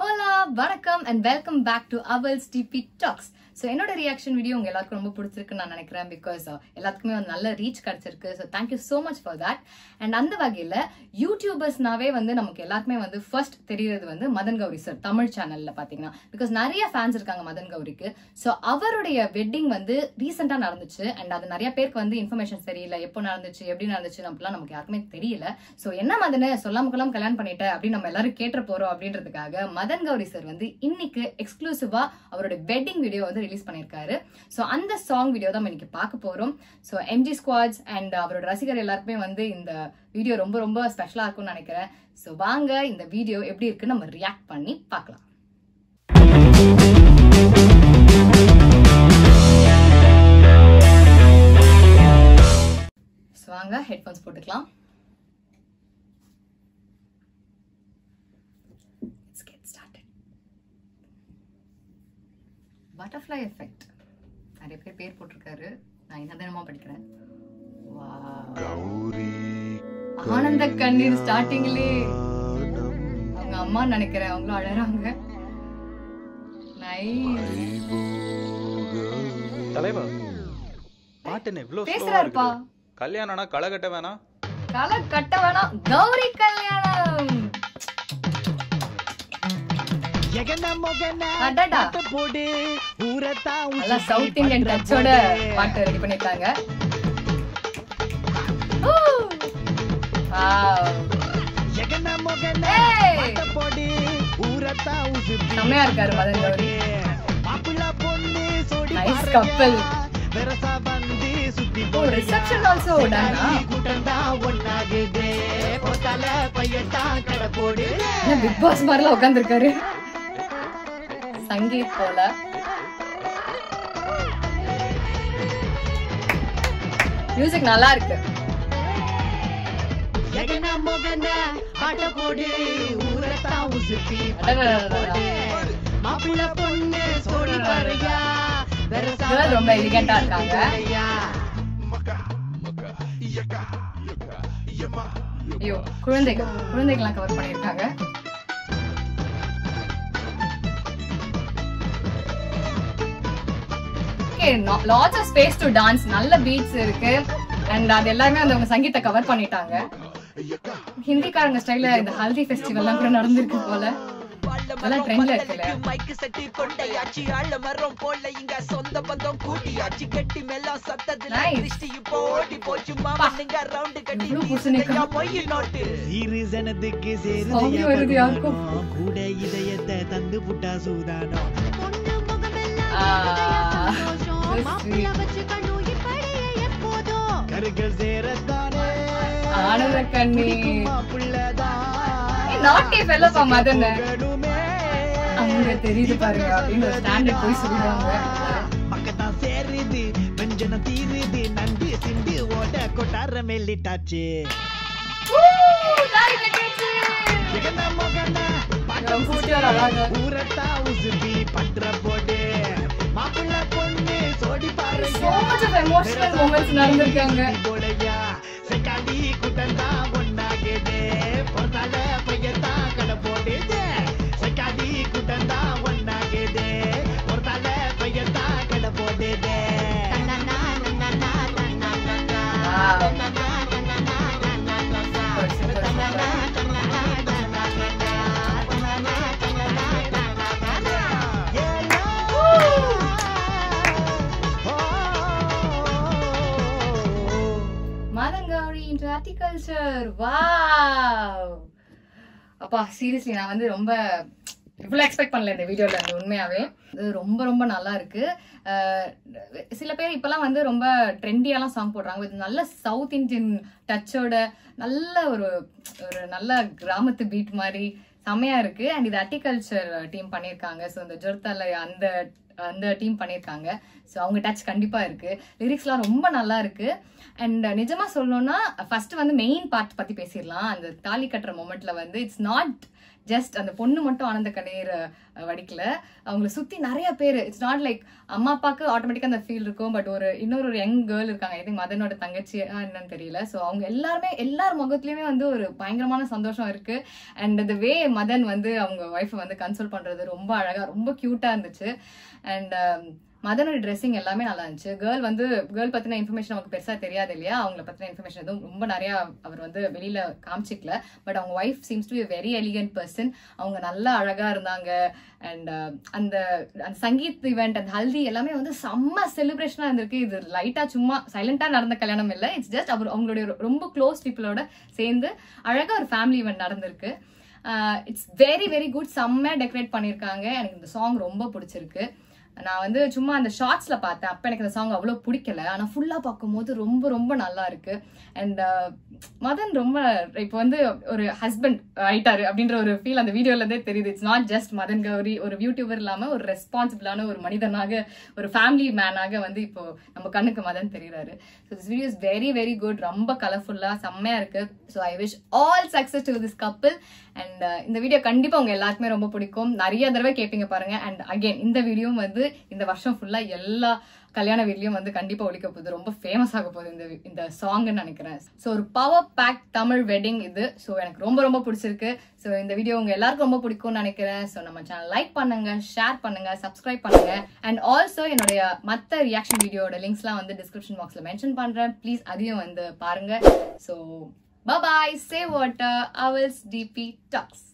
Hello வணக்கம் and welcome back to அவல்ஸ் DP talks so என்னோட ரியாக்ஷன் வீடியோ உங்க எல்லாருக்கும் ரொம்ப பிடிச்சிருக்குன்னு நான் நினைக்கிறேன் பிகாஸ் uh, எல்லாத்துக்குமே ஒரு நல்ல ரீச் கிடைச்சிருக்கு. So thank you so much for that and அந்த வகையில் யூடியூபர்ஸ்னாவே வந்து நமக்கு எல்லாருக்குமே வந்து ஃபர்ஸ்ட் தெரியறது வந்து மதன் கௌரி சார் தமிழ் சேனலில் பார்த்தீங்கன்னா பிகாஸ் நிறைய ஃபேன்ஸ் இருக்காங்க மதன் கௌரிக்கு. ஸோ அவருடைய வெட்டிங் வந்து ரீசெண்டாக நடந்துச்சு. அண்ட் அது நிறைய பேருக்கு வந்து இன்ஃபர்மேஷன் தெரியல. எப்போ நடந்துச்சு எப்படி நடந்துச்சு அப்படிலாம் நமக்கு யாருக்குமே தெரியல. ஸோ என்ன மதனு? சொல்லாம கொள்ளாம கல்யாணம் பண்ணிட்டேன் அப்படின்னு நம்ம எல்லாரும் கேட்டு போறோம் அப்படின்றதுக்காக மதன் கௌரி சார் வந்து இன்னைக்கு எக்ஸ்க்ளூசிவா அவரோட வெட்டிங் வீடியோ வந்து ரிலீஸ் பண்ணியிருக்காரு ஸோ அந்த சாங் வீடியோ தான் இன்னைக்கு பார்க்க போறோம். ஸோ எம்ஜி ஸ்குவாட்ஸ் அண்ட் அவரோட ரசிகர் எல்லாருக்குமே வந்து இந்த வீடியோ ரொம்ப ரொம்ப ஸ்பெஷலா இருக்கும்னு நினைக்கிறேன். ஸோ வாங்க இந்த வீடியோ எப்படி இருக்குன்னு நம்ம ரியாக்ட் பண்ணி பார்க்கலாம். பட்டர்ஃப்ளை எஃபெக்ட் நிறைய பேர் பேர் போட்டிருக்காரு. நான் என்ன தினமா படிக்கிறேன். ஆனந்த கண்ணீர் ஸ்டார்டிங்லே அவங்க அம்மா நினைக்கிறேன். அவங்களும் அழறாங்க. நைஸ் தலைவா இவ்வளவு ஸ்லோவா பேசுறாருப்பா. கல்யாணம்னா களை கட்ட வேணாம். களை கட்ட வேணாம். கௌரி கல்யாணம். சவுத் இந்தியன் டச்சோட பாட்டு ரெடி பண்ணிருக்காங்க. செம்மையா இருக்காரு மதன் கௌரி. சுத்தி ஓ ரிசப்ஷன் ஆல்சோ பிக் பாஸ் மாதிரிலாம் உட்காந்துருக்காரு சங்கீத் போல மியூசிக் நல்லா இருக்கு ரொம்ப எலிகண்டா இருக்காங்க. ஐயோ குழந்தைகள் குழந்தைகள்லாம் கவர் பண்ணிருக்காங்க lots of space to dance நல்ல பீட்ஸ் இருக்கு. அண்ட் அது எல்லாமே அந்த அவங்க சங்கீத்தை கவர் பண்ணிட்டாங்க. ஹிந்திக்காரங்க ஸ்டைல இந்த ஹல்தி ஃபெஸ்டிவல்லாம் கூட நடந்திருக்கு போல. மைக்கு செட்டி கொண்டையாச்சு ஆழ மரம் போல இங்க சொந்த பந்தம் மெல்லாம் சத்தத்துல திருஷ்டி இப்போ ஓடி போச்சு மாமனுங்க ரவுண்டு கட்டி பொய் நோட்டு சீரிசனத்துக்கு கூட இதயத்தை தந்து புட்டா சூதானம். கருகள் சேரத்தானே? ஆனந்த கண்ணி. நாட்டி ஃபெல்லோப்பா மதன். அங்க தெரியுது பாருங்க அப்படின்னு ஸ்டாண்டர்ட் போய் சொல்லுவாங்க. பக்கத்தான் சேருது வெஞ்சனம் தீருது நண்டு சிண்டு ஓட கொட்டார மெல்லிட்டாச்சு ஜெகன மொகன? பாட்டம் அழகா. ஊரத்தா உசுப்பி பற்ற So much of emotional moments நடந்திருக்காங்க. ஹார்டிகல்ச்சர் வாவ் அப்பா சீரியஸ்லி நான் வந்து ரொம்ப இவ்வளோ எக்ஸ்பெக்ட் பண்ணல இந்த வீடியோவில் அது உண்மையாகவே இது ரொம்ப ரொம்ப நல்லா இருக்கு. சில பேர் இப்போலாம் வந்து ரொம்ப ட்ரெண்டியாலாம் சாங் போடுறாங்க. இது நல்ல சவுத் இந்தியன் டச்சோட நல்ல ஒரு ஒரு நல்ல கிராமத்து பீட் மாதிரி செம்மையாக இருக்குது அண்ட் இது அட்டிகல்ச்சர் டீம் பண்ணியிருக்காங்க. ஸோ இந்த ஜொர்த்தலை அந்த அந்த டீம் பண்ணியிருக்காங்க ஸோ அவங்க டச் கண்டிப்பாக இருக்குது லிரிக்ஸ்லாம் ரொம்ப நல்லா இருக்குது அண்ட் நிஜமாக சொல்லணும்னா ஃபஸ்ட்டு வந்து மெயின் பார்ட் பற்றி பேசிடலாம். அந்த தாலி கட்டுற மொமெண்ட்டில் வந்து இட்ஸ் நாட் ஜஸ்ட் அந்த பொண்ணு மட்டும் ஆனந்த கண்ணீர் வடிக்கல. அவங்கள சுற்றி நிறைய பேர். இட்ஸ் நாட் லைக் அம்மா அப்பாவுக்கு ஆட்டோமேட்டிக்காக அந்த ஃபீல் இருக்கும். பட் ஒரு இன்னொரு ஒரு யங் கேர்ள் இருக்காங்க. எது மதனோட தங்கச்சி என்னன்னு தெரியல. ஸோ அவங்க எல்லாருமே எல்லார் முகத்துலையுமே வந்து ஒரு பயங்கரமான சந்தோஷம் இருக்குது அண்ட் the வே மதன் வந்து அவங்க ஒய்ஃபை வந்து கன்சோல் பண்ணுறது ரொம்ப அழகாக ரொம்ப க்யூட்டாக இருந்துச்சு. அண்ட் um, மதனோட ட்ரெஸ்ஸிங் எல்லாமே நல்லா இருந்துச்சு. கேர்ள் வந்து கேர்ள் பற்றின இன்ஃபர்மேஷன் நமக்கு பெருசாக தெரியாது இல்லையா? அவங்கள பற்றின இன்ஃபர்மேஷன் எதுவும் ரொம்ப நிறையா அவர் வந்து வெளியில் காமிச்சிக்கல. பட் அவங்க wife seems to very elegant person அவங்க நல்லா அழகாக இருந்தாங்க. அண்ட் uh, அந்த அந்த சங்கீத் ஈவெண்ட் அந்த ஹல்தி எல்லாமே வந்து செம்ம செலிப்ரேஷனாக இருந்திருக்கு. இது லைட்டாக சும்மா சைலண்டாக நடந்த கல்யாணம் இல்லை. இட்ஸ் ஜஸ்ட் அவர் அவங்களுடைய ரொம்ப க்ளோஸ் பீப்புளோட சேர்ந்து அழகாக ஒரு ஃபேமிலி ஈவெண்ட் நடந்திருக்கு. இட்ஸ் வெரி வெரி குட் செம்மையாக டெக்கரேட் பண்ணியிருக்காங்க. எனக்கு இந்த சாங் ரொம்ப பிடிச்சிருக்கு. நான் வந்து சும்மா அந்த ஷார்ட்ஸில் பார்த்தேன். அப்போ எனக்கு அந்த சாங் அவ்வளோ பிடிக்கல. ஆனால் ஃபுல்லாக பார்க்கும்போது ரொம்ப ரொம்ப நல்லா இருக்கு. அண்ட் uh, மதன் ரொம்ப இப்போ வந்து ஒரு ஹஸ்பண்ட் ஆயிட்டாரு அப்படின்ற ஒரு ஃபீல் அந்த வீடியோலேருந்தே தெரியுது. It's not just Madan Gowri ஒரு யூடியூபர் இல்லாமல் ஒரு ரெஸ்பான்சிபிளான ஒரு மனிதனாக ஒரு ஃபேமிலி மேனாக வந்து இப்போ நம்ம கண்ணுக்கு Madan தெரிகிறாரு so this video is very very good ரொம்ப கலர்ஃபுல்லாக செம்மையாக இருக்கு. So I wish all success to this couple and இந்த வீடியோ கண்டிப்பாக உங்க எல்லாருக்குமே ரொம்ப பிடிக்கும். நிறைய தடவை கேட்பீங்க பாருங்க. அண்ட் அகெயின் இந்த வீடியோவும் வந்து இந்த வருஷம் ஃபுல்லா எல்லா கல்யாண வீட்லயும் வந்து கண்டிப்பாக ஒழிக்க போகுது. ரொம்ப ஃபேமஸ் ஆக போகுது இந்த இந்த சாங்னு நினைக்கிறேன். ஸோ ஒரு பவர் பேக் தமிழ் வெட்டிங் இது. ஸோ எனக்கு ரொம்ப ரொம்ப பிடிச்சிருக்கு. ஸோ இந்த வீடியோ உங்கள் எல்லாருக்கும் ரொம்ப பிடிக்கும்னு நினைக்கிறேன். ஸோ நம்ம சேனல் லைக் பண்ணுங்க ஷேர் பண்ணுங்க சப்ஸ்கிரைப் பண்ணுங்க. அண்ட் ஆல்சோ என்னுடைய மற்ற ரியாக்ஷன் வீடியோட லிங்க்ஸ்லாம் வந்து டிஸ்கிரிப்ஷன் பாக்ஸில் மென்ஷன் பண்ணுறேன் ப்ளீஸ் அதையும் வந்து பாருங்க. So bye bye save water hours DP tax